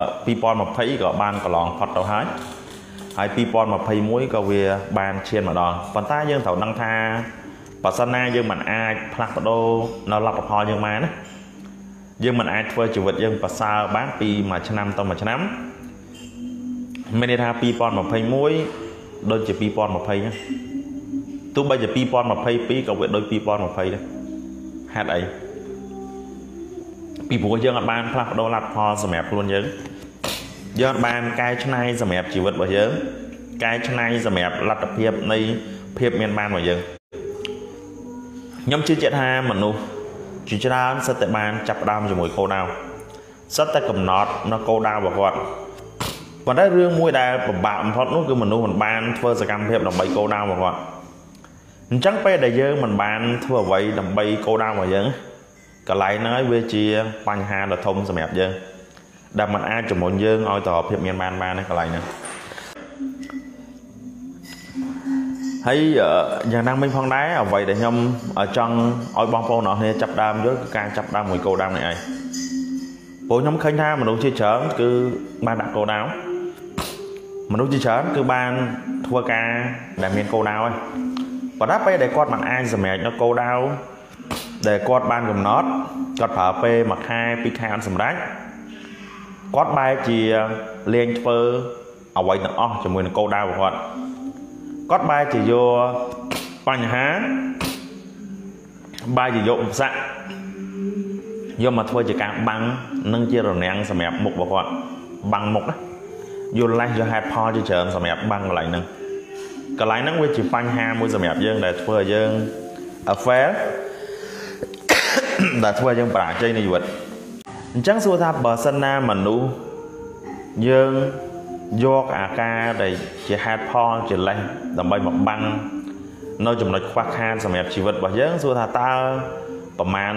2020ក៏បានកន្លងផុតទៅហើយហើយ2021ក៏វាបានឈានមកដល់ប៉ុន្តែយើងត្រូវដឹងថាបើសិនណាយើងមិនអាចផ្លាស់ប្ដូរនៅលទ្ធផលយើងបានណាយើងមិនអាចធ្វើជីវិតយើងប្រសើរបានពីមួយឆ្នាំទៅមួយឆ្នាំមានន័យថា2021ដូចជា2020ណាទោះបីជា2022ក៏វាដូច2020ដែរហេតុអី ពីព្រោះយើងអត់បានផ្លាស់ប្ដូរលទ្ធផលសម្រាប់ខ្លួនយើងយើងអត់បានកែច្នៃសម្រាប់ជីវិតរបស់យើងកែច្នៃសម្រាប់លទ្ធភាពនៃភាពមានបានរបស់យើងខ្ញុំជឿជាក់ថាមនុស្សជាច្រើនសិតតែបានចាប់ផ្ដើមជាមួយគោលដៅសិតតែកំណត់នៅគោលដៅរបស់គាត់ប៉ុន្តែរឿងមួយដែលពិបាកបំផុតនោះគឺមនុស្សមិនបានធ្វើសកម្មភាពដើម្បីគោលដៅរបស់គាត់អញ្ចឹងពេលដែលយើងមិនបានធ្វើអ្វីដើម្បីគោលដៅរបស់យើង កន្លែងហ្នឹងហើយវាជាបញ្ហាដ៏ធំសម្រាប់យើងដែលมันអាចជំរុញយើងឲ្យទៅភាពមានបានបានកន្លែងហ្នឹងហើយយ៉ាងណាមិញផងដែរអ្វីដែលខ្ញុំចង់ឲ្យបងប្អូនអរគ្នាចាប់ដើមយល់គឺការចាប់ដើមមួយគោលដៅនេះឯងព្រោះខ្ញុំឃើញថាមនុស្សជាច្រើនគឺបានដាក់គោលដៅមនុស្សជាច្រើនគឺបានធ្វើការដែលមានគោលដៅហើយប៉ុន្តែពេលដែលគាត់មិនអាចសម្រេចនៅគោលដៅ ដែលគាត់បានកំណត់គាត់ប្រើពេលមួយខែពីរខែអត់សម្រេចគាត់បែរជាលេងធ្វើអ្វីទាំងអស់ជាមួយនឹងគោលដៅរបស់គាត់គាត់បែរជាយកបញ្ហាបែរជាយកឧបសគ្គយកមកធ្វើជាការបាំងនិងជារនាំងសម្រាប់មុខរបស់គាត់បាំងមុខណាយល់លេសយកហេតុផលជាច្រើនសម្រាប់បាំងកន្លែងហ្នឹងកន្លែងហ្នឹងវាជាបញ្ហាមួយសម្រាប់យើងដែលធ្វើឲ្យយើង fail ដែលធ្វើឲ្យយើងបរាជ័យនៃជីវិតអញ្ចឹងសួរថាបើសិនណាមនុស្សយើងយកអាការដែលជាហេតុផលជាលេសដើម្បីមកបាំងនៅចំណុចខ្វះខាតសម្រាប់ជីវិតរបស់យើងសួរថាតើប្រហែល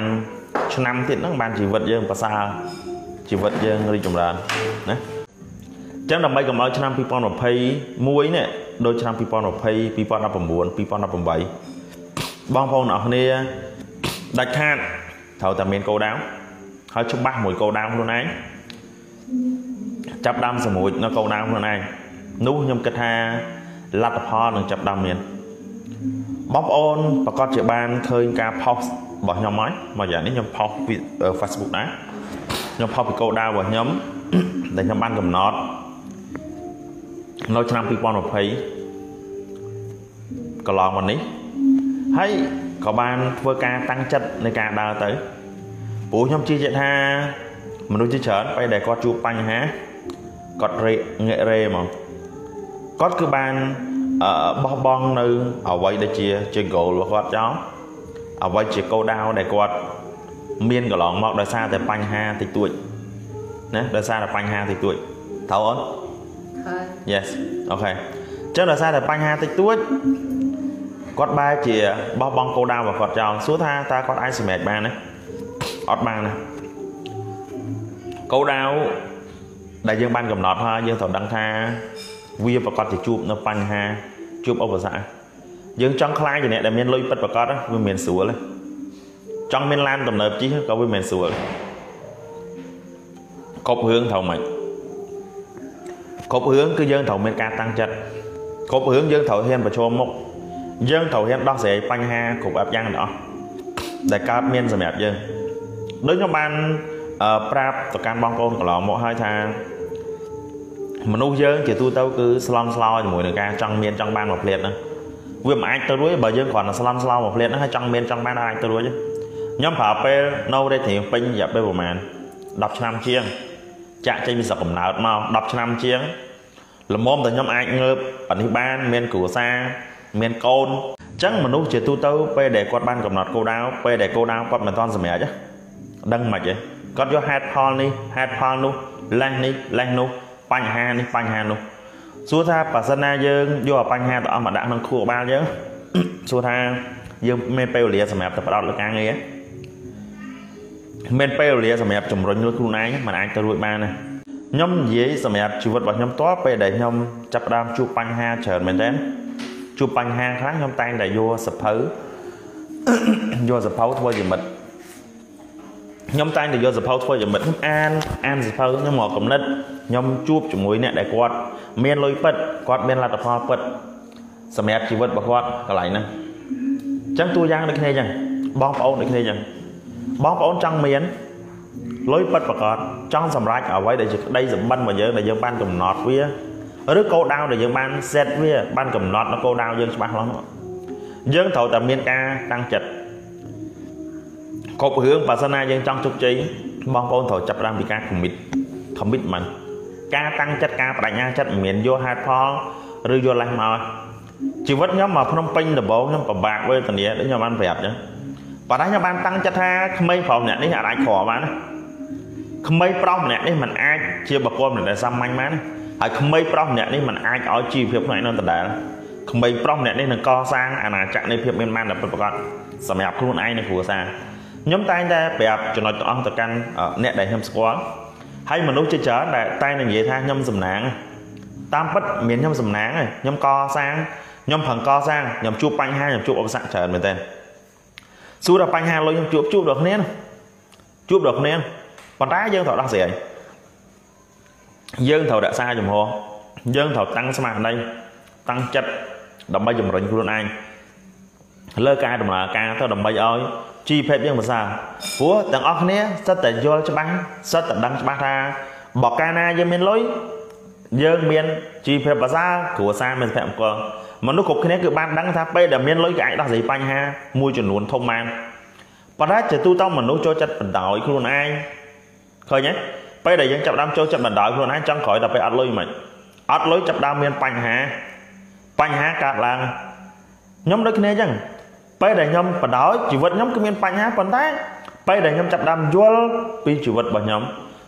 ឆ្នាំទៀតហ្នឹងបានជីវិតយើងប្រសើរជីវិតយើងរីកចម្រើនណាចឹងដើម្បីកុំឲ្យឆ្នាំ2021នេះដូចឆ្នាំ2020 2019 2018បងប្អូនអរគ្នាដាច់ខាត ត្រូវតែមានគោលដៅហើយច្បាស់មួយគោលដៅខ្លួនឯងចាប់ដើមសម្រួចនៅគោលដៅខ្លួនឯងនោះខ្ញុំគិតថាលទ្ធផលនឹងចាប់ដើមមានបងប្អូនប្រកាសជាបានឃើញការ post របស់ខ្ញុំហើយមកយ៉ាងនេះខ្ញុំ post ពី Facebook ដែរខ្ញុំ post ពីគោលដៅរបស់ខ្ញុំដែលខ្ញុំបានកំណត់នៅឆ្នាំ2020កន្លងមកនេះហើយក៏បានធ្វើការតាំងចិត្តในការដើរទៅ ព្រោះខ្ញុំជឿជាក់ថាមនុស្សជាច្រើនពេលដែលគាត់ជួបបញ្ហាគាត់រេងាករេហ្មងគាត់គឺបានបោះបង់នៅអ្វីដែលជាជា goal របស់គាត់ចោលអ្វីជាគោលដៅដែលគាត់មានកន្លងមកដោយសារតែបញ្ហាតិចតួចណាដោយសារតែបញ្ហាតិចតួចត្រូវអត់ហើយ Yes អូខេអញ្ចឹងដោយសារតែបញ្ហាតិចតួចគាត់បែរជាបោះបង់គោលដៅរបស់គាត់ចោលសួរថាតើគាត់អាចសម្រេចបានទេ អត់បានទេគោលដៅដែលយើងបានកំណត់ហើយយើងត្រូវដឹងថាវាប្រកាសជាជួបនៅបញ្ហាជួបឧបសគ្គយើងចង់ខ្លាយជាអ្នកដែលមានលុយពិតប្រកបវាមិនស្រួលទេចង់មានឡានទំនើបជិះក៏វាមិនស្រួលគ្រប់រឿងត្រូវមិនគ្រប់រឿងគឺយើងត្រូវមានការតាំងចិត្តគ្រប់រឿងយើងត្រូវហ៊ានប្រឈមមុខយើងត្រូវហ៊ានដោះស្រាយបញ្ហាគ្រប់បែបយ៉ាងទាំងអស់ដែលកើតមានសម្រាប់យើង ដូចខ្ញុំបានប្រាប់ទៅកាន់បងប្អូនកន្លងមកហើយថាមនុស្សយើងជាទូទៅគឺស្លន់ស្លោជាមួយនឹងការចង់មានចង់បានមួយផ្លេតហ្នឹងវាមិនអាចទៅរួចបើយើងគ្រាន់តែស្លន់ស្លោមួយផ្លេតហ្នឹងហើយចង់មានចង់បានអាចទៅរួចខ្ញុំប្រើពេលនៅរេធាពេញរយៈពេលប្រហែល10ឆ្នាំជាងចាក់ចេញពីស្រុកកំណើតមក10ឆ្នាំជាងល្មមតែខ្ញុំអាចងើបអានេះបាន មានគ្រួសារមានកូនអញ្ចឹងមនុស្សជាទូទៅពេលដែលគាត់បានកំណត់គោលដៅពេលដែលគោលដៅគាត់មិនទាន់សម្រេច ដឹងមិនទេគាត់យកហេតុផលនេះហេតុផលនោះលេសនេះលេសនោះបញ្ហានេះបញ្ហានោះសួរថាបើសិនណាយើងយកបញ្ហាទៅអស់មកដាក់ក្នុងខួរក្បាលយើងសួរថាយើងមានពេលវេលាសម្រាប់ទៅផ្ដោតលើការងារមានពេលវេលាសម្រាប់ជំរុញលើខ្លួនឯងមិនអាចទៅរួចបានទេខ្ញុំនិយាយសម្រាប់ជីវិតរបស់ខ្ញុំតើពេលដែលខ្ញុំចាប់ផ្ដើមជួបបញ្ហាច្រើនមែនទែនជួបបញ្ហាខ្លះខ្ញុំតែងតែយកសភៅយកសភៅធ្វើជាមិត្ត ខ្ញុំតែងតែយកសភៅធ្វើជាមិត្តខ្ញុំអានអានសភៅខ្ញុំមកកំណត់ខ្ញុំជួបជាមួយអ្នកដែលគាត់មានលុយពិតគាត់មានលទ្ធផលពិតសម្រាប់ជីវិតរបស់គាត់កន្លែងហ្នឹងអញ្ចឹងតួយ៉ាងដូចគ្នាអញ្ចឹងបងប្អូនដូចគ្នាអញ្ចឹងបងប្អូនចង់មានលុយពិតប្រកបចង់សម្រេចអ្វីដែលជាក្តីសម្បត្តិរបស់យើងដែលយើងបានកំណត់វាឬគោលដៅដែលយើងបាន set វាបានកំណត់នៅគោលដៅយើងច្បាស់លាស់យើងត្រូវតែមានការតាំងចិត្ត គ្រប់រឿងបើសិនណាយើងចង់ជោគជ័យបងប្អូនត្រូវចាប់ផ្ដើមពីការ commit commitment ការតាំងចិត្តការបដិញ្ញាចិត្តមិនមានយកហេតុផលឬយកលេសមកជីវិតខ្ញុំមកភ្នំពេញដំបូងខ្ញុំពិបាកវេទនាដូចខ្ញុំបានប្រាប់ចឹងប៉ុន្តែខ្ញុំបានតាំងចិត្តថាក្មេងប្រុសម្នាក់នេះអាចក្របានណាក្មេងប្រុសម្នាក់នេះมันអាចជាបកគលម្នាក់ដែលសាមញ្ញបានហើយក្មេងប្រុសម្នាក់នេះมันអាចឲ្យជីវភាពផ្នែកនោះដដែលក្មេងប្រុសម្នាក់នេះនឹងកសាងអាណាចក្រនៃភាពមានបានដែលពិតប្រាកដសម្រាប់ខ្លួនឯងនិងគ្រួសារ ខ្ញុំតែងតែប្រាប់ចំណុចទាំងអស់ទៅកាន់អ្នកដែលខ្ញុំស្គាល់ហើយមនុស្សជាច្រើនដែលតែងតែនិយាយថាខ្ញុំសំណាងតាមពិតមានខ្ញុំសំណាងខ្ញុំកសាងខ្ញុំប្រឹងកសាងខ្ញុំជួបបញ្ហាខ្ញុំជួបឧបសគ្គច្រើនមែនទែនសួរថាបញ្ហាលុយខ្ញុំជួបជួបដល់គ្នាជួបដល់គ្នាប៉ុន្តែយើងត្រូវដោះស្រាយយើងត្រូវរក្សាជំហរយើងត្រូវតាំងស្មារតីតាំងចិត្តដើម្បីជំរុញខ្លួនឯងលើការដំណើរការទៅដើម្បីឲ្យ ជីភេទយើងប្រសើរព្រោះទាំងអស់គ្នាសិតតែយល់ច្បាស់សិតតែដឹងច្បាស់ថាបើកាលណាយើងមានលុយយើងមានជីភេទប្រសើរគ្រួសារមានសុភមង្គលមនុស្សគ្រប់គ្នាគឺបានដឹងថាពេលដែលមានលុយក៏អាចដោះស្រាយបញ្ហាមួយចំនួនធំបានប៉ុន្តែជាទូទៅមនុស្សចូលចិត្តបណ្ដោយខ្លួនឯងឃើញទេពេលដែលយើងចាប់ដើមចូលចិត្តបណ្ដោយខ្លួនឯងចង់ក្រោយតែពេលអត់លុយមិនអត់លុយចាប់ដើមមានបញ្ហាបញ្ហាកើតឡើងខ្ញុំដូចគ្នាអញ្ចឹង ពេលដែលខ្ញុំបដោយជីវិតខ្ញុំគឺមានបញ្ហាប៉ុន្តែពេលដែលខ្ញុំចាប់ដើមយល់ពីជីវិតរបស់ខ្ញុំ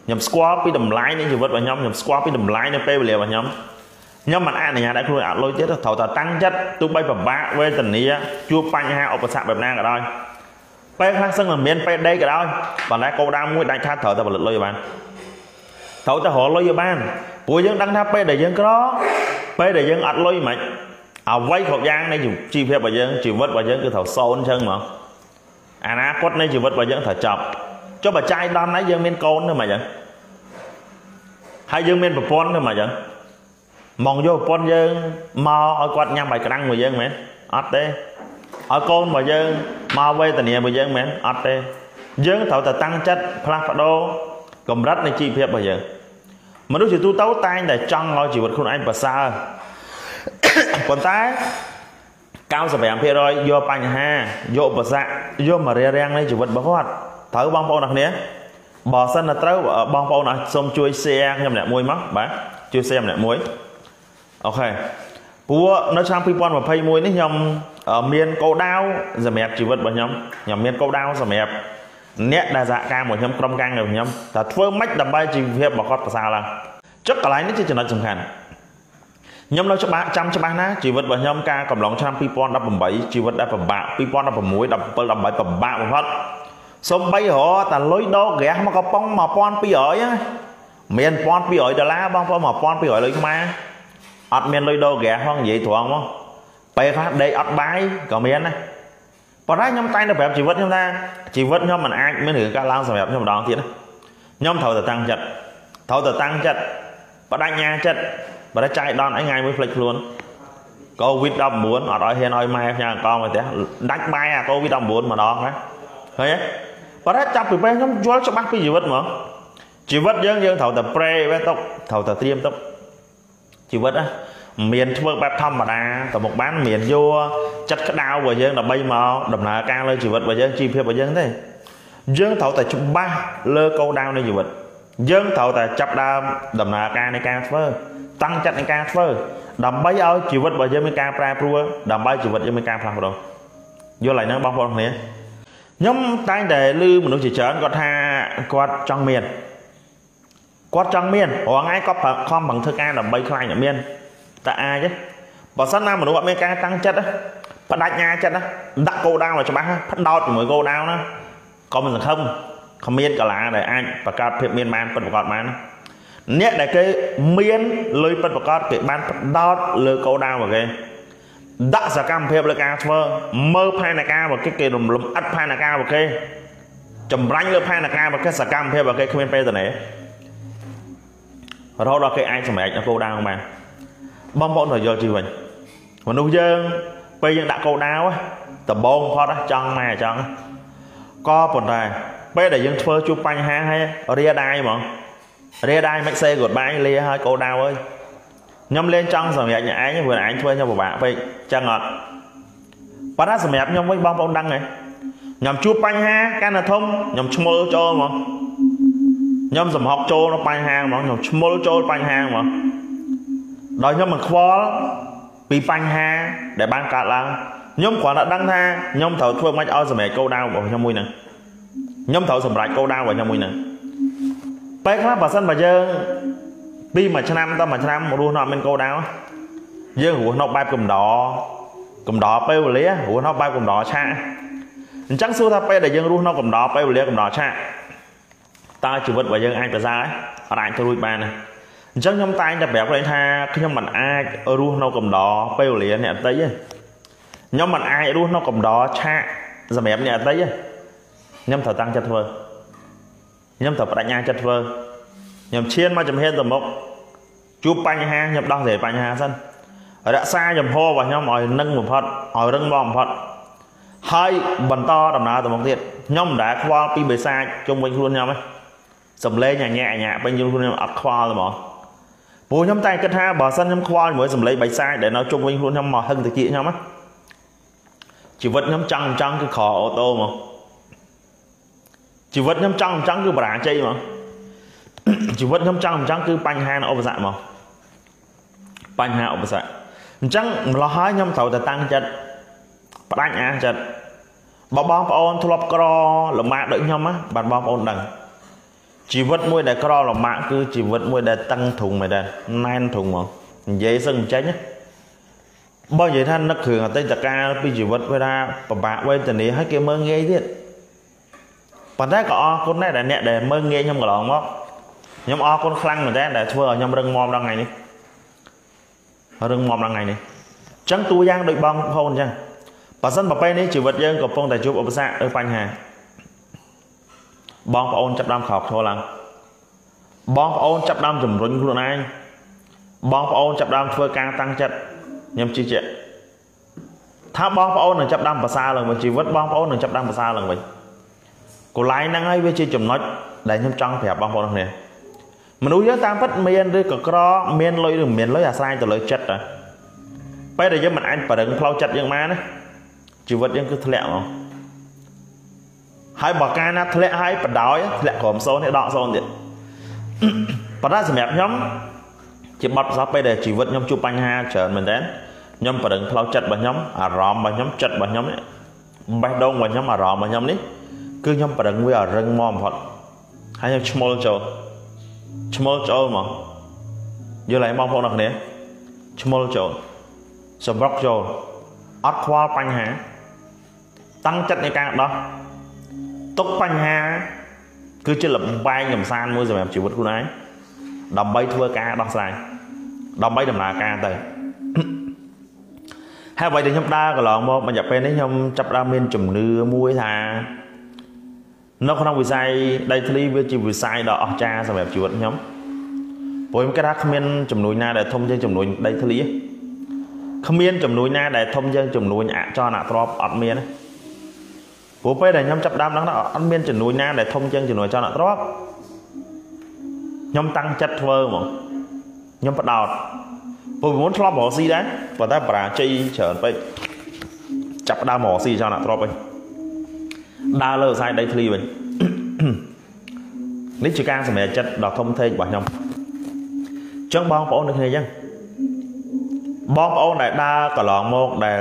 ខ្ញុំស្គាល់ពីតម្លៃនៃជីវិតរបស់ខ្ញុំខ្ញុំស្គាល់ពីតម្លៃនៃពេលវេលារបស់ខ្ញុំខ្ញុំមិនអនុញ្ញាតឲ្យខ្លួនអត់លុយទៀតត្រូវតែតាំងចិត្តទោះបីពិបាកវេទនាជួបបញ្ហាឧបសគ្គបែបណាក៏ដោយពេលខ្លះសឹងមិនមានពេលដេកក៏ដោយប៉ុន្តែគោលដៅមួយដាច់ខាតត្រូវតែផលិតលុយឲ្យបានត្រូវតែរកលុយឲ្យបានព្រោះយើងដឹងថាពេលដែលយើងក្រពេលដែលយើងអត់លុយមិន អ្វីគ្រប់យ៉ាងនៃជីវភាពរបស់យើងជីវិតរបស់យើងគឺត្រូវសូន្យអញ្ចឹងហ្មងអនាគតនៃជីវិតរបស់យើងត្រូវចប់ចុះបច្ច័យដល់ណាយើងមានកូនទៅមកអញ្ចឹងហើយយើងមានប្រពន្ធទៅមកអញ្ចឹងមកយកប្រពន្ធយើងមកឲ្យគាត់ញ៉ាំបាយក្រាំងមួយយើងមែនអត់ទេឲ្យកូនរបស់យើងមកវេទនារបស់យើងមែនអត់ទេយើងត្រូវតែតាំងចិត្តផ្លាស់ប្ដូរកម្រិតនៃជីវភាពរបស់យើងមនុស្សជាទូទៅតែងតែចង់ឲ្យជីវិតខ្លួនឯងប្រសើរ ប៉ុន្តែ95%យកបញ្ហាយកឧបសគ្គយកមករារាំងនៃជីវិតរបស់គាត់ត្រូវបងប្អូនអរគ្នាបើសិនតែត្រូវបងប្អូនអរសូមជួយ share ខ្ញុំម្នាក់មួយមកបាទជួយ share ម្នាក់មួយអូខេព្រោះនៅឆ្នាំ2021នេះខ្ញុំមានគោលដៅសម្រាប់ជីវិតរបស់ខ្ញុំខ្ញុំមានគោលដៅសម្រាប់អ្នកដែលសហការមួយខ្ញុំក្រុមការងាររបស់ខ្ញុំថាធ្វើម៉េចដើម្បីជីវភាពរបស់គាត់ប្រសើរឡើងចុះកន្លែងនេះជាចំណុចសំខាន់ ខ្ញុំនៅច្បាស់ចាំច្បាស់ណាជីវិតរបស់ខ្ញុំការកំឡុងឆ្នាំ2018ជីវិតដែលពិបាក2016 17 18ពិបាកបំផុតសំបីរតែលុយដោក្រាស់មកកំប៉ុង1200ហ្នឹងមាន1200ដុល្លារបងប្អូន1200លុយខ្មែរអត់មានលុយដោក្រាស់ផងនិយាយត្រង់មកពេលខ្លះដេកអត់បាយក៏មានដែរប៉ុន្តែខ្ញុំតែងតែប្រាប់ជីវិតខ្ញុំថាជីវិតខ្ញុំមិនអាចមានរឿងកើតឡើងសម្រាប់ខ្ញុំម្ដងទៀតណាខ្ញុំត្រូវតែតាំងចិត្តត្រូវតែតាំងចិត្តបដិញ្ញាចិត្ត បើតែចាយដនអីថ្ងៃមួយផ្លេចខ្លួនកូវីដ19អត់ឲ្យហ៊ានឲ្យម៉ែផ្ញើអង្កមកផ្ទះដាច់បាយអាកូវីដ19ម្ដងណាឃើញទេបើតែចាប់ពីពេលខ្ញុំយល់ច្បាស់ពីជីវិតហ្មងជីវិតយើងយើងត្រូវតែប្រេវាទុកត្រូវតែត្រៀមទុកជីវិតណាមានធ្វើបែបធម្មតាទៅមុខបានមានយកចិត្តក្តៅរបស់យើងដើម្បីមកដំណើរការលើជីវិតរបស់យើងជីវភាពរបស់យើងទេយើងត្រូវតែច្បាស់លើគោលដៅនៃជីវិតយើងត្រូវតែចាប់ដើមដំណើរការនៃការធ្វើ តាំងចិត្តនៃការធ្វើដើម្បីឲ្យជីវិតរបស់យើងមានការប្រែប្រួលដើម្បីជីវិតយើងមានការផ្លាស់ប្ដូរយល់ហើយហ្នឹងបងប្អូនគ្នាខ្ញុំតែងតែឮមនុស្សជាច្រើនគាត់ថាគាត់ចង់មានគាត់ចង់មានរាល់ថ្ងៃគាត់ខំប្រឹងធ្វើការដើម្បីខ្លាញ់អ្នកមានតែអាចទេបើសិនណាមនុស្សអត់មានការតាំងចិត្តបដិញ្ញាចិត្តដាក់គោលដៅឲ្យច្បាស់ផ្ដោតជាមួយគោលដៅណាក៏មិនសង្ឃឹមគ្មានកលាដែលអាចបង្កើតភាពមានបានពិតប្រាកដបាន អ្នកដែលគេមានលុយពិតប្រាកដគេបានផ្ដោតលើគោលដៅរបស់គេដាក់សកម្មភាពលើការធ្វើមើលផែនការរបស់គេគេរំលំអិតផែនការរបស់គេចម្រាញ់លើផែនការរបស់គេសកម្មភាពរបស់គេគ្មានពេលទៅណែរហូតដល់គេអាចសម្រេចគោលដៅបានបងប្អូនត្រូវយល់ជឿវិញមនុស្សយើងពេលយើងដាក់គោលដៅដំបងផុតចង់មកចង់ក៏ប៉ុន្តែពេលដែលយើងធ្វើជួបបញ្ហាហើយរាដាយហ្មង រាដាយមិនសេគាត់បាយលាហើយកោដៅអើយខ្ញុំលេងចង់សម្រាប់ញឯងព្រោះឯងធ្វើខ្ញុំពិបាកពេកចឹងអត់ប៉ុន្តែសម្រាប់ខ្ញុំវិញបងប្អូនដឹងហ៎ខ្ញុំជួបបញ្ហាកាន់តែធំខ្ញុំឈ្មោលចូលហ្មងខ្ញុំសំហុកចូលនៅបញ្ហាហ្មងខ្ញុំឈ្មោលចូលបញ្ហាហ្មងដោយខ្ញុំមិនខ្វល់ពីបញ្ហាដែលបានកើតឡើងខ្ញុំគ្រាន់តែដឹងថាខ្ញុំត្រូវធ្វើម៉េចឲ្យសម្រេចគោលដៅរបស់ខ្ញុំមួយហ្នឹងខ្ញុំត្រូវសម្រេចគោលដៅរបស់ខ្ញុំមួយហ្នឹង ពេលខ្លះបើសិនបើយើងពីមួយឆ្នាំទៅមួយឆ្នាំរស់នៅអត់មានគោលដៅយើងរស់នៅបែបកំដរកំដរពេលវេលារស់នៅបែបកំដរឆាកអញ្ចឹងសួរថាពេលដែលយើងរស់នៅកំដរពេលវេលាកំដរឆាកតើជីវិតរបស់យើងអាចប្រសើរអត់អាចទៅរួចបានទេអញ្ចឹងខ្ញុំតែងតែប្រាប់ខ្លួនថាខ្ញុំមិនអាចរស់នៅកំដរពេលវេលាអ្នកអតីតទេខ្ញុំមិនអាចរស់នៅកំដរឆាកសម្រាប់អ្នកអតីតទេខ្ញុំត្រូវតាំងចិត្តធ្វើ ខ្ញុំត្រូវបដិញ្ញាចិត្តធ្វើខ្ញុំឈានមកជំហានទៅមុខជួបបញ្ហាខ្ញុំដោះស្រាយបញ្ហាសិនរក្សាចំហរបស់ខ្ញុំឲ្យនឹងបំផុតឲ្យរឹងមាំបំផុតហើយបន្តដំណើរទៅមុខទៀតខ្ញុំមិនដែលខ្វល់ពីបិសាចជុំវិញខ្លួនខ្ញុំទេសំឡេងអញ្ញាអញ្ញាពេញខ្លួនខ្ញុំអត់ខ្វល់ទេហ្មងព្រោះខ្ញុំតែគិតថាបើសិនខ្ញុំខ្វល់ជាមួយសំឡេងបិសាចដែលនៅជុំវិញខ្លួនខ្ញុំមកហឹងតិចខ្ញុំណាជីវិតខ្ញុំចង់ចង់គឺខអូតូហ្មង ជីវិតខ្ញុំចង់ចង់គឺបរាជ័យហ្មងជីវិតខ្ញុំចង់ចង់គឺបញ្ហានិងឧបសគ្គហ្មងបញ្ហាឧបសគ្គអញ្ចឹងម្លោះហើយខ្ញុំត្រូវតែតាំងចិត្តបដាច់អាចិត្តបើបងប្អូនធ្លាប់ក្រលំបាកដូចខ្ញុំណាបាទបងប្អូនដឹងជីវិតមួយដែលក្រលំបាកគឺជីវិតមួយដែលតឹងធុងមែនទេណែនធុងហ្មងនិយាយសឹងចេញណាបើនិយាយថានឹកគ្រឿងអតីតកាលពីជីវិតវាថាពិបាកវេទនាហើយគេមើងងាយទៀត ប៉ុន្តែក៏អរគុណដែរដែលអ្នកដែលមើងងាយខ្ញុំកន្លងមកខ្ញុំអរគុណខ្លាំងមែនតើដែលធ្វើឲ្យខ្ញុំរឹងមាំដល់ថ្ងៃនេះរឹងមាំដល់ថ្ងៃនេះអញ្ចឹងតួយ៉ាងដូចបងប្អូនអញ្ចឹងបើសិនប្រពៃនេះជីវិតយើងកំពុងតែជួបឧបសគ្គឬបញ្ហាបងប្អូនចាប់ដើមក្រោកឈរឡើងបងប្អូនចាប់ដើមជំរុញខ្លួនឯងបងប្អូនចាប់ដើមធ្វើការតាំងចិត្តខ្ញុំជឿជាក់ថាបងប្អូននឹងចាប់ដើមប្រសើរឡើងវិញជីវិតបងប្អូននឹងចាប់ដើមប្រសើរឡើងវិញ កន្លែងហ្នឹងហើយវាជាចំណុចដែលខ្ញុំចង់ប្រាប់បងប្អូនគ្នាមនុស្សយើងតាមពិតមានឬក៏ក្រមានលុយឬមិនមានលុយអាស្រ័យទៅលើចិត្តតែពេលដែលយើងមិនអាចបរឹងផ្លូវចិត្តយើងបានណាជីវិតយើងគឺធ្លាក់ហ្មងហើយបើកាលណាធ្លាក់ហើយបដោយធ្លាក់ក្រោមសូននេះដកសូនទៀតប៉ុន្តែសម្រាប់ខ្ញុំជាបទពិសោធន៍ពេលដែលជីវិតខ្ញុំជួបបញ្ហាច្រើនមែនតើខ្ញុំបរឹងផ្លូវចិត្តរបស់ខ្ញុំអារម្មណ៍របស់ខ្ញុំចិត្តរបស់ខ្ញុំបេះដូងរបស់ខ្ញុំអារម្មណ៍របស់ខ្ញុំនេះ គឺខ្ញុំបរឹងវាឲ្យរឹងមាំបំផុតហើយខ្ញុំឈ្មោលចូលឈ្មោលចូលមកយល់ហើយបងប្អូនអរគ្នាឈ្មោលចូលសម្រុកចូលអត់ខ្វល់បញ្ហា តាំងចិត្តនៃការដោះទុកបញ្ហា គឺជាលំបែងកំសាន្តមួយសម្រាប់ជីវិតខ្លួនឯងដើម្បីធ្វើការដោះស្រាយដើម្បីដំណើរការទៅហើយអ្វីដែលខ្ញុំដើរកន្លងមករយៈពេលនេះខ្ញុំចាប់ផ្ដើមមានជំនឿមួយថា នៅក្នុងវិស័យដីធ្លីវាជាវិស័យដ៏អស្ចារ្យសម្រាប់ជីវិតខ្ញុំព្រោះខ្ញុំគិតថាគ្មានចំនួនណាដែលធំជាងចំនួនដីធ្លីគ្មានចំនួនណាដែលធំជាងចំនួនអចលនទ្រព្យអត់មានព្រោះពេលដែលខ្ញុំចាប់ដើមដឹងថាអត់មានចំនួនណាដែលធំជាងចំនួនអចលនទ្រព្យខ្ញុំតាំងចិត្តធ្វើហ្មងខ្ញុំបដោតព្រោះពីមុនធ្លាប់រកស៊ីដែរប៉ុន្តែបរាជ័យច្រើនពេកចាប់ដើមរកស៊ីអចលនទ្រព្យវិញ ដើរលើខ្សែដីធ្លីវិញនេះជាការសម្រេចចិត្តដ៏ធំធេងរបស់ខ្ញុំចឹងបងប្អូនដូចគ្នាចឹងបងប្អូនដែលដើរកន្លងមកដែល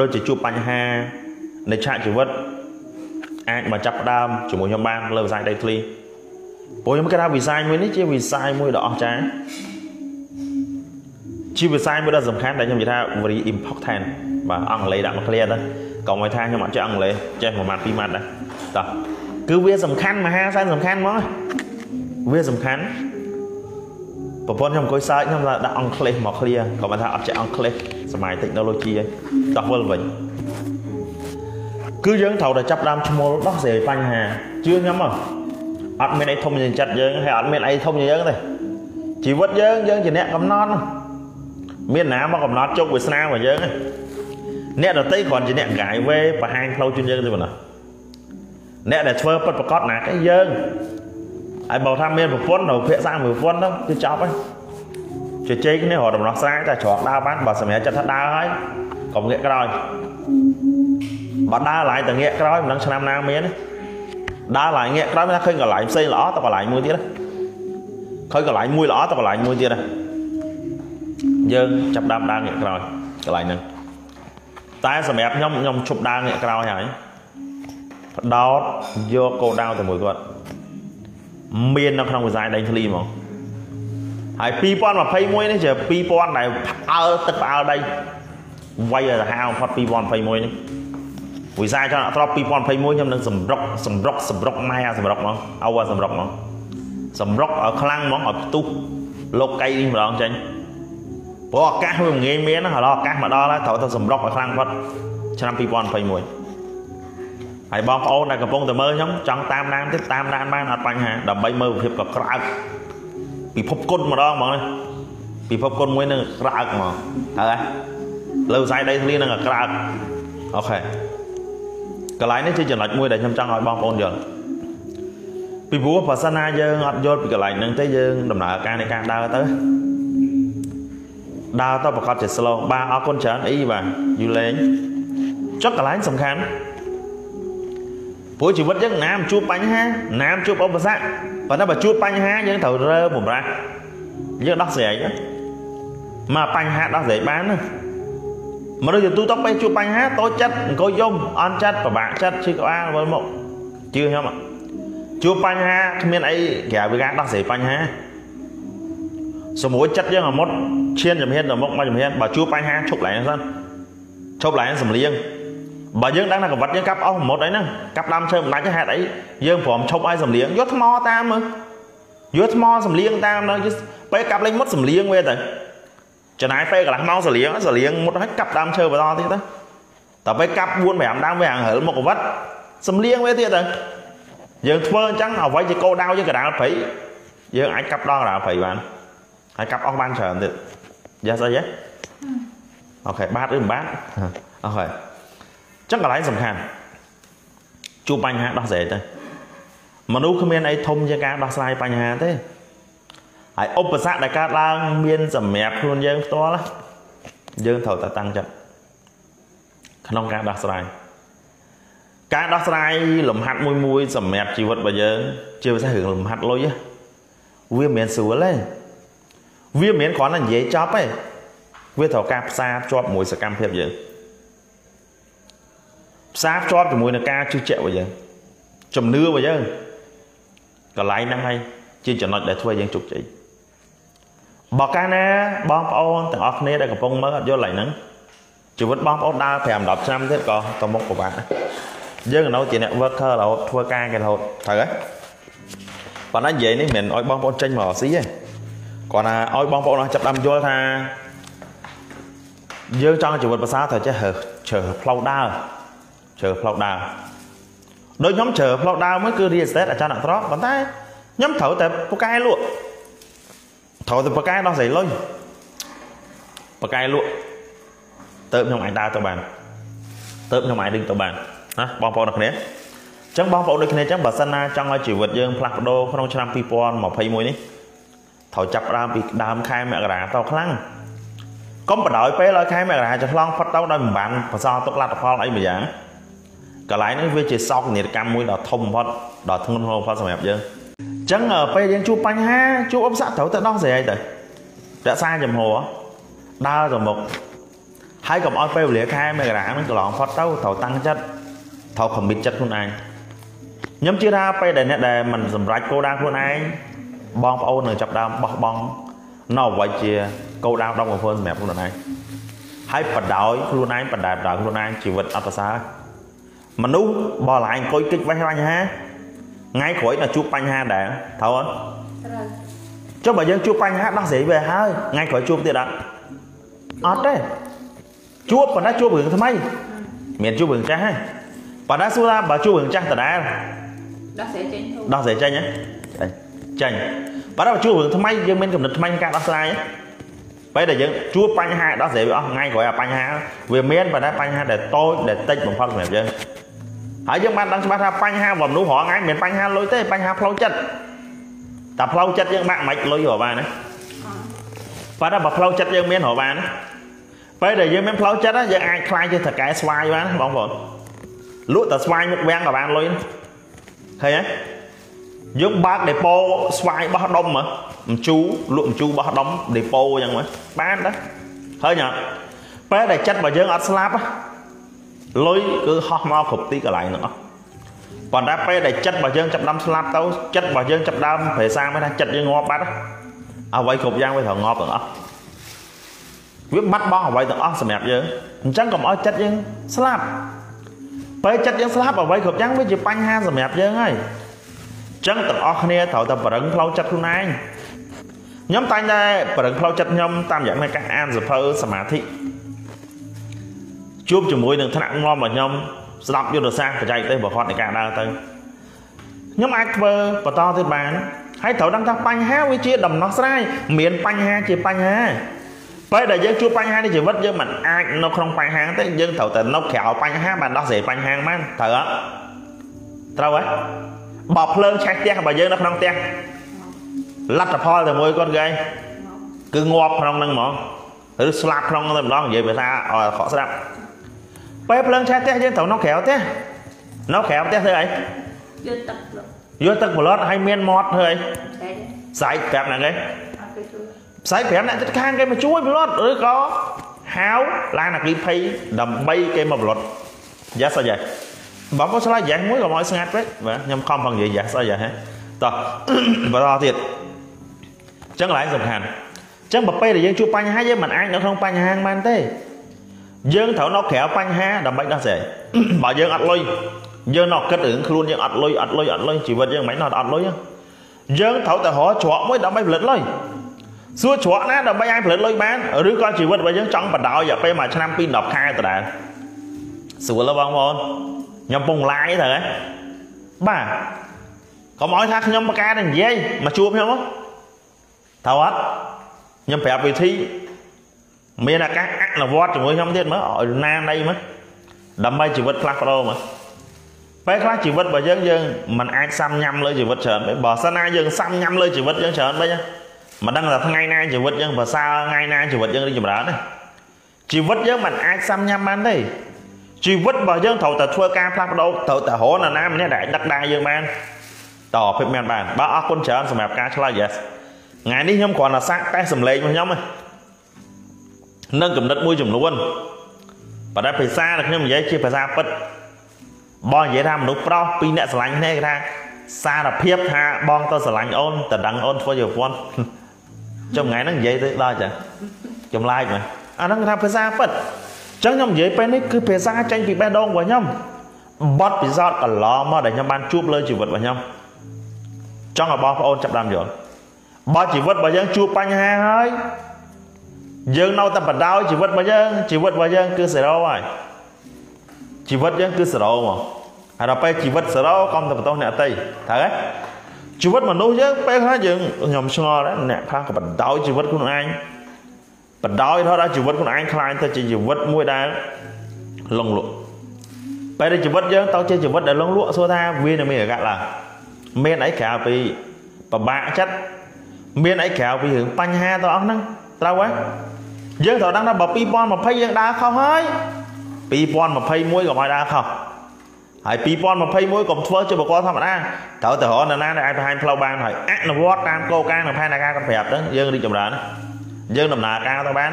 ដូចជាជួបបញ្ហានៃឆាកជីវិតអាចមកចាប់ផ្ដើមជាមួយខ្ញុំបានលើវិស័យដីធ្លីព្រោះខ្ញុំគិតថាវិស័យមួយនេះជាវិស័យមួយដ៏អស្ចារ្យ ជាវិស័យមួយដ៏សំខាន់ដែលខ្ញុំនិយាយថា very important បាទអង់គ្លេសដាក់មក clear ទៅកុំឲ្យថាខ្ញុំអត់ចេះអង់គ្លេសចេះមួយម៉ាត់ពីរម៉ាត់ដែរតោះគឺវាសំខាន់មហាសែនសំខាន់ហ្មងវាសំខាន់ប្រព័ន្ធខ្ញុំអង្គុយសើចខ្ញុំដាក់អង់គ្លេសមក clear ក៏មិនថាអត់ចេះអង់គ្លេសសម័យ technology ហើយតោះវិលវិញគឺយើងត្រូវតែចាប់ដើមឈ្មោះដោះស្រាយបញ្ហាជឿខ្ញុំហ៎អត់មានអីធំជាងចិត្តយើងហើយអត់មានអីធំជាងយើងទេជីវិតយើងយើងជាអ្នកកំណត់ មានណាមកកំណត់ជោគវាសនារបស់យើងអ្នកដតីគ្រាន់ជាអ្នកកាយវេបង្ហាញផ្លូវជូនយើងទេប៉ុណ្ណោះអ្នកដែលធ្វើពិតប្រកបណាគេយើងហើយបើថាមានប្រពន្ធទៅភាសាមួយប្រពន្ធទៅគឺចប់ហើយជជែកគ្នារកដំណោះស្រាយតែច្រកដើរបានបើសម្រាប់ចិត្តថាដើរហើយកុំងាកក្រោយបើដើរឡើងតែងាកក្រោយមិនដឹងឆ្នាំណាមានដើរឡើងងាកក្រោយមិនថាឃើញកន្លែងផ្សេងល្អទៅកន្លែងមួយទៀតឃើញកន្លែងមួយល្អទៅកន្លែងមួយទៀត យើងចាប់ដើមដើរងាកក្រោយកន្លែងហ្នឹងតែសម្រាប់ខ្ញុំខ្ញុំឈប់ដើរងាកក្រោយហើយផ្ដោតយកគោលដៅទៅមួយគាត់មាននៅក្នុងវិស័យដេញធ្លីហ្មងហើយ2021នេះជា2000ដែលផ្អើលទឹកផ្អើលដីវាយទៅហៅបំផុត2021នេះវិស័យចង់អត់ត្រប់2021ខ្ញុំនឹងសម្រុកសម្រុកសម្រុកម៉ែអាសម្រុកមកអោអាសម្រុកមកសម្រុកឲ្យខ្លាំងហ្មងឲ្យផ្ទុះលោកកៃនេះម្ដងចេញ ព្រោះអាកាសវាមិនងាយមានណាឥឡូវអាកាសមកដល់ហើយត្រូវទៅសម្រុកឲ្យខ្លាំងផុតឆ្នាំ2021ហើយបងប្អូនដែលកំពុងតែមើលខ្ញុំចង់តាមដានទៀតតាមដានបានអត់បញ្ហាដើម្បីមើលភាពកក្រើកពិភពគុណម្ដងហ្មងពិភពគុណមួយនឹងក្រើកហ្មងហើយលើខ្សែដីធ្លីនឹងក្រើកអូខេកន្លែងនេះជាចំណុចមួយដែលខ្ញុំចង់ឲ្យបងប្អូនយល់ពីព្រោះបើសិនណាយើងអត់យល់ពីកន្លែងហ្នឹងទេយើងដំណើរការនៃការដើរទៅ ដើរទៅប្រកាសជា slow បាទអរគុណច្រើនអីបាទយូលេងចុះកន្លែងសំខាន់ព្រោះជីវិតយើងណាមជួបបញ្ហាណាមជួបឧបសគ្គប៉ុន្តែបើជួបបញ្ហាយើងត្រូវរើបំរាស់យើងដោះស្រាយមកបញ្ហាដោះស្រាយបានណាមនុស្សជាទូទៅពេលជួបបញ្ហាតូចចិត្តអង្គុយយំអន់ចិត្តពិបាកចិត្តឈឺក្បាលវិលមកជឿខ្ញុំជួបបញ្ហាគ្មានអីក្រៅពីការដោះស្រាយបញ្ហា សម្រួលចិត្តយើងអាមុតឈានជំហានទៅមុខមកជំហានបើជួបបញ្ហាឈប់ឡើងហ្នឹងសិនឈប់ឡើងសំលៀងបើយើងដឹងថាកវិតយើងកាប់អស់មុតអីហ្នឹងកាប់ដើមឈើមិនដាច់ហេតុអីយើងព្រមឈប់ឲ្យសំលៀងយកថ្មតាមមើលយកថ្មសំលៀងតាមដល់ពេលកាប់លេងមុតសំលៀងវាទៅចំណាយពេលកន្លះម៉ោងសលៀងសលៀងមុតឲ្យកាប់ដើមឈើបន្តទៀតទៅតែពេលកាប់4 5ដើមវាអាងរិលមកកវិតសំលៀងវាទៀតទៅយើងធ្វើអញ្ចឹងអ្វីជាគោលដៅយើងកដាលព្រៃយើងអាចកាប់ដល់កដាលព្រៃបាន ហើយកាប់អស់បានច្រើនទៀតយ៉ាស្អីហ៎ OK បាទឬមិនបាទ OK ចឹងកន្លែងសំខាន់ជួបបញ្ហាដោះស្រាយទៅមនុស្សគ្មានអីធំជាងការដោះស្រាយបញ្ហាទេហើយឧបសគ្គដែលកើតឡើងមានសម្រាប់ខ្លួនយើងផ្ទាល់យើងត្រូវតែតាំងចិត្តក្នុងការដោះស្រាយការដោះស្រាយលំហាត់មួយមួយសម្រាប់ជីវិតរបស់យើង ជាពិសេសរឿងលំហាត់លុយវាមិនមែនស្រួលទេ វាមិនមែនគ្រាន់តែនិយាយចប់ទេវាត្រូវការផ្សារភ្ជាប់មួយសកម្មភាពយើងផ្សារភ្ជាប់ជាមួយនឹងការជឿជាក់របស់យើងជំនឿរបស់យើងកន្លែងហ្នឹងហើយជាចំណុចដែលធ្វើឲ្យយើងជោគជ័យបើកាលណាបងប្អូនទាំងអស់គ្នាដែលកំពុងមើលអត់យល់ឡើយហ្នឹងជីវិតបងប្អូនដើរ5 10ឆ្នាំទៀតក៏ទៅមុខពិបាកយើងនៅជាអ្នក worker រហូតធ្វើការគេរហូតត្រូវហើយប៉ុន្តែនិយាយនេះមិនមែនឲ្យបងប្អូនចេញមកស៊ីទេ គាត់ថាឲ្យបងប្អូនចាប់ដើមយល់ថាយើងចង់ជីវិតប្រសើរត្រូវចេះជ្រើផ្លូវដើរជ្រើផ្លូវដើរដូចខ្ញុំជ្រើផ្លូវដើរមួយគឺ real estate អាចារ្យអត្រកប៉ុន្តែខ្ញុំត្រូវតែពូកែលក់ត្រូវតែពូកែដោះស្រាយលុយពូកែលក់ទៅខ្ញុំអាចដើរទៅបានទៅខ្ញុំអាចดึงទៅបានណាបងប្អូនអ្នកគ្នាអញ្ចឹងបងប្អូនដូចគ្នាអញ្ចឹងបើសិនណាចង់ឲ្យជីវិតយើងផ្លាស់ប្ដូរក្នុងឆ្នាំ2021នេះ ត្រូវចាប់ផ្ដើមពីដើមខែមករាទៅខ្លាំងកុំបដ ாய் ពេលឲ្យខែមករាចឆ្លងផុតទៅដោយមិនបានបសល់ទុកលទ្ធផលអីមួយយ៉ាងកន្លែងនេះវាជាសោកនាដកម្មមួយដ៏ធំបំផុតដ៏ធ្ងន់ធ្ងរបំផុតសម្រាប់យើងអញ្ចឹងពេលយើងជួបបញ្ហាជួបឧបសគ្គត្រូវទៅដោះស្រាយទៅរក្សាចំហដើរទៅមុខហើយកុំឲ្យពេលវេលាខែមករានឹងកន្លងផុតទៅត្រូវតាំងចិត្តត្រូវ commit ចិត្តខ្លួនឯងខ្ញុំជឿថាពេលដែលអ្នកដែលមិនសម្រេចគោលដៅខ្លួនឯង បងប្អូននឹងចាប់ដើមបោះបង់នៅអ្វីជាគោលដៅដល់បំផុតសម្រាប់ខ្លួនឯងហើយបដោយខ្លួនឯងបដាបដោយខ្លួនឯងជីវិតអត់ប្រសើរមនុស្សបើឡាយអង្គុយគិតវេះបញ្ហាថ្ងៃក្រោយដល់ជួបបញ្ហាដែរត្រូវអត់ត្រូវចុះបើយើងជួបបញ្ហាដោះស្រាយវាហើយថ្ងៃក្រោយជួបទៀតអត់អត់ទេជួបប៉ុន្តែជួបរឿងថ្មីមានជួបរឿងចាស់ហើយប៉ុន្តែសួរថាបើជួបរឿងចាស់ដដែលដោះស្រាយចេញធូរដោះស្រាយចេញហ៎ ចេញប៉ុន្តែបើជួបរឿងថ្មីយើងមានកំណត់ថ្មីក្នុងការដោះស្រាយហ៎ពេលដែលយើងជួបបញ្ហាដោះស្រាយវាអស់ថ្ងៃក្រោយអាបញ្ហាវាមានប៉ុន្តែបញ្ហាដែលតូចដែលតិចបំផុតសម្រាប់យើងហើយយើងបានដឹងច្បាស់ថាបញ្ហារបស់មនុស្សរាល់ថ្ងៃមិនមែនបញ្ហាលុយទេបញ្ហាផ្លូវចិត្តតែផ្លូវចិត្តយើងបាក់មិនលុយរកបានណាប៉ុន្តែបើផ្លូវចិត្តយើងមានរកបានណាពេលដែលយើងមានផ្លូវចិត្តយើងអាចខ្លាយជាតកែស្វាយបានបងប្អូនលក់តែស្វាយមុខវាំងក៏បានលុយឃើញទេ យើងបើកដេប៉ូស្វាយបោះដុំហ៎អំជូរលក់អំជូរបោះដុំដេប៉ូអញ្ចឹងមកបានដែរឃើញអត់ពេលដែលចិត្តរបស់យើងអត់ស្លាប់លុយគឺហោះមកគ្រប់ទីកន្លែងហ្នឹងអស់ប៉ុន្តែពេលដែលចិត្តរបស់យើងចាប់ដើមស្លាប់ទៅចិត្តរបស់យើងចាប់ដើមប្រេសាមកថាចិត្តយើងងាប់បាត់អ្វីគ្រប់យ៉ាងវាត្រូវងាប់ទាំងអស់វាបាត់បង់អ្វីទាំងអស់សម្រាប់យើងអញ្ចឹងកុំឲ្យចិត្តយើងស្លាប់ពេលចិត្តយើងស្លាប់អ្វីគ្រប់យ៉ាងវាជាបញ្ហាសម្រាប់យើងហើយអញ្ចឹងទាំងអស់គ្នាត្រូវតែបរឹងផ្លូវចិត្តខ្លួនឯងខ្ញុំតែងតែបរឹងផ្លូវចិត្តខ្ញុំតាមរយៈនៃការអានសភៅសមាធិជួបជាមួយនឹងថ្នាក់ងំរបស់ខ្ញុំស្ដាប់យុទ្ធសាស្ត្របច្ចេកទេសរបស់គាត់នៃការដើរទៅខ្ញុំអាចធ្វើបន្តទៀតបានហើយត្រូវដឹងថាបញ្ហាវាជាដំណោះស្រាយមានបញ្ហាជាបញ្ហាពេលដែលយើងជួបបញ្ហាในជីវិតយើងមិនអាចនៅក្នុងបញ្ហាទេយើងត្រូវតែនៅក្រៅបញ្ហាបានដោះស្រាយបញ្ហាបានត្រូវអត់ត្រូវហើយ បើភ្លើងឆេះផ្ទះរបស់យើងនៅក្នុងផ្ទះលទ្ធផលតែមួយគាត់គេគឺងាប់ក្នុងហ្នឹងហ្មងឬស្លាប់ក្នុងតែម្ដងនិយាយភាសាឲ្យខកស្ដាប់ពេលភ្លើងឆេះផ្ទះយើងត្រូវនៅក្រៅផ្ទះនៅក្រៅផ្ទះធ្វើអីយកទឹកយកទឹកបលត់ឲ្យមានមាត់ធ្វើអីតែស្រែកប្រាប់ណាគេអត់ទៅជួយផ្សាយប្រាប់អ្នកចិត្តខាងគេមកជួយបលត់ឬក៏ហៅឡានអគ្គីភ័យដើម្បីគេមកបលត់យ៉ាសយ៉ា បងប្អូនឆ្លើយយ៉ាមួយក៏មកស្ងាត់ពេកបាទខ្ញុំខំផងនិយាយយ៉ាស្អីយ៉ាហ៎តោះបន្តទៀតអញ្ចឹងកន្លែងសំខាន់អញ្ចឹងបើពេលដែលយើងជួបបញ្ហាយើងមិនអាចនៅក្នុងបញ្ហាបានទេយើងត្រូវនៅក្រៅបញ្ហាដើម្បីដោះស្រាយបើយើងអត់លុយយើងនៅគិតរឿងខ្លួនយើងអត់លុយអត់លុយអត់លុយជីវិតយើងមិននៅអត់លុយយើងត្រូវតែរកច្រកមួយដើម្បីផលិតលុយសួរច្រកណាដើម្បីឲ្យផលិតលុយបានឬក៏ជីវិតរបស់យើងចង់បដោយរយៈពេលមួយឆ្នាំពី10ខែដដែលស្រួលបងប្អូន ខ្ញុំពងឡាយទៅហ៎បាទកុំឲ្យថាខ្ញុំបកការនិយាយមកជួបខ្ញុំត្រូវអត់ខ្ញុំប្រាប់វិធីមានឱកាសអនុវត្តជាមួយខ្ញុំទៀតមើលឲ្យណានៃមើលដើម្បីជីវិតផ្លាស់ប្ដូរមើលពេលខ្លះជីវិតរបស់យើងយើងមិនអាចសាំញ៉ាំលើជីវិតច្រើនទេបើសិនណាយើងសាំញ៉ាំលើជីវិតយើងច្រើនវិញមិនដឹងថាថ្ងៃណាជីវិតយើងប្រសើរថ្ងៃណាជីវិតយើងរីកចម្រើនទេជីវិតយើងមិនអាចសាំញ៉ាំបានទេ ជីវិតរបស់យើងត្រូវតែធ្វើការផ្លាស់ប្ដូរត្រូវតែរកនរណាម្នាក់ដែលអាចដឹកដែរយើងបានតើភាពមានបានបាទអរគុណច្រើនសម្រាប់ការឆ្លើយ yes ថ្ងៃនេះខ្ញុំគ្រាន់តែសាកតេស្តសម្លេងរបស់ខ្ញុំនឹងកំណត់មួយចំនួនប៉ុន្តែភាសាដែលខ្ញុំនិយាយជាភាសាពិតបងនិយាយថាមនុស្សប្រុសពីរអ្នកស្រឡាញ់គ្នាគេថាសារភាពថាបងទៅស្រឡាញ់អូនតដឹងអូនធ្វើជាប្រពន្ធចំថ្ងៃហ្នឹងនិយាយទៅដល់ចាចម្លាយមើលអាហ្នឹងថាភាសាពិតអញ្ចឹងខ្ញុំនិយាយពេលនេះគឺភាសាចេញពីបេះដូងរបស់ខ្ញុំបត់ពិសោធន៍កន្លងមកដែលខ្ញុំបានជួបលើជីវិតរបស់ខ្ញុំចង់ឲ្យបងប្អូនចាប់ដើមយល់បើជីវិតរបស់យើងជួបបញ្ហាហើយយើងនៅតែបដោយជីវិតរបស់យើងជីវិតរបស់យើងគឺ0ហើយជីវិតយើងគឺ0មកហើយដល់ពេលជីវិត0កុំតែបន្ទោសអ្នកអតីត្រូវទេជីវិតមនុស្សយើងពេលខ្លះយើងខ្ញុំឆ្ងល់ដែរអ្នកខ្លះក៏បដោយជីវិតខ្លួនឯង បដោយថតដល់ជីវិតខ្លួនឯងខ្លាចទៅជាជីវិតមួយដែលលងលក់ពេលដែលជីវិតយើងទៅជាជីវិតដែលលងលក់សួរថាវានឹងមានឱកាសឡើងមានអីក្រៅពីពិបាកចិត្តមានអីក្រៅពីរឿងបញ្ហាទៅអស់ហ្នឹងត្រូវហើយយើងត្រូវដឹងថាបើ2020យើងដើរខុសហើយ2021កុំឲ្យដើរខុសហើយ2021កុំធ្វើជាបកលធម្មតាត្រូវតែរកនរណាដែលអាចបង្ហាញផ្លូវបានហើយអនុវត្តតាមគោលការណ៍និងផែនការគាត់ប្រាប់ទៅយើងរីកចម្រើន យើងដំណើរការទៅបាន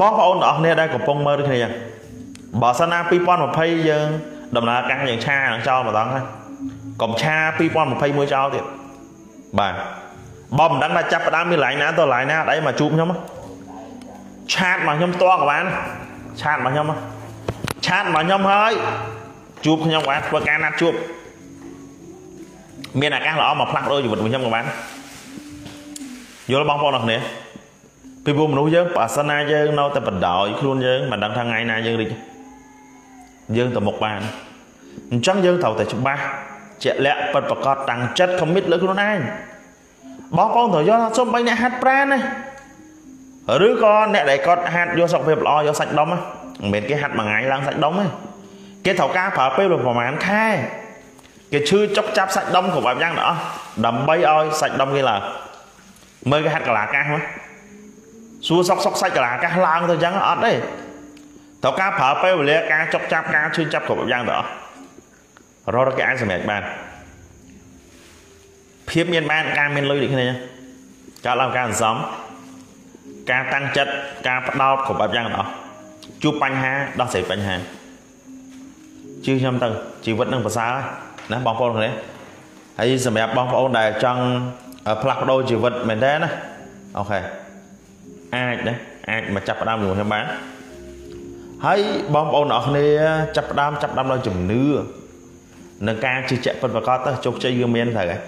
បងប្អូនទាំងអស់គ្នាដែលកំពុងមើលគ្នាបើសិនណា2020យើងដំណើរការយើងឆានឹងចោលម្ដងហើយកុំឆា2021ចោលទៀតបាទបើមិនដឹងថាចាប់ផ្ដើមមានកន្លែងណាទៅកន្លែងណាអត់អីមកជួបខ្ញុំ chat មកខ្ញុំផ្ទាល់ក៏បាន chat មកខ្ញុំ chat មកខ្ញុំហើយជួបខ្ញុំបានធ្វើការណាត់ជួបមានឱកាសល្អមកផ្លាស់ប្ដូរជីវិតរបស់ខ្ញុំក៏បាន យល់បងប្អូនអរគ្នាពីព្រោះមនុស្សយើងបើសិនណាយើងនៅតែបដ ாய் ខ្លួនយើងមិនដឹងថាថ្ងៃណាយើងរីកយើងទៅមុខបានអញ្ចឹងយើងត្រូវតែច្បាស់ជាក់លាក់ពិតប្រកបតាំងចិត្ត commit លើខ្លួនឯងបងប្អូនត្រូវយល់ថាសូម្បីអ្នកហាត់ប្រាណណាឬក៏អ្នកដែលគាត់ហាត់យកសុខភាពល្អយកសាច់ដុំណាមិនមែនគេហាត់មួយថ្ងៃឡើងសាច់ដុំទេគេត្រូវការប្រើពេលប្រហែលខែគេឈឺចុកចាប់សាច់ដុំគ្រប់បែបយ៉ាងទាំងអស់ដើម្បីឲ្យសាច់ដុំគេឡើង មើលគេហាត់កលាកាសមកសួរសុកសុកសាច់កលាកាសឡើងទៅអញ្ចឹងអត់ទេត្រូវការប្រើពេលវេលាការចុកចាប់ការឈឺចាប់គ្រប់បែបយ៉ាងទាំងអស់រត់គេអាចសម្រេចបានភាពមានបានការមានលុយដូចគ្នាកើតឡើងការសន្សំការតាំងចិត្តការផ្ដោតគ្រប់បែបយ៉ាងទាំងអស់ជួបបញ្ហាដោះស្រាយបញ្ហាជឿខ្ញុំទៅជីវិតនឹងប្រសើរហើយណាបងប្អូនគ្នាហើយសម្រាប់បងប្អូនដែលចង់ ផ្លាស់ប្ដូរជីវិតមែនទេណាអូខេអាចណាអាចមកចាប់ផ្ដើមជាមួយខ្ញុំបានហើយបងប្អូនអរគ្នាចាប់ផ្ដើមចាប់ផ្ដើមដោយជំនឿនឹងការជឿជាក់ពិតប្រាកដទៅជោគជ័យវាមានត្រូវហើយ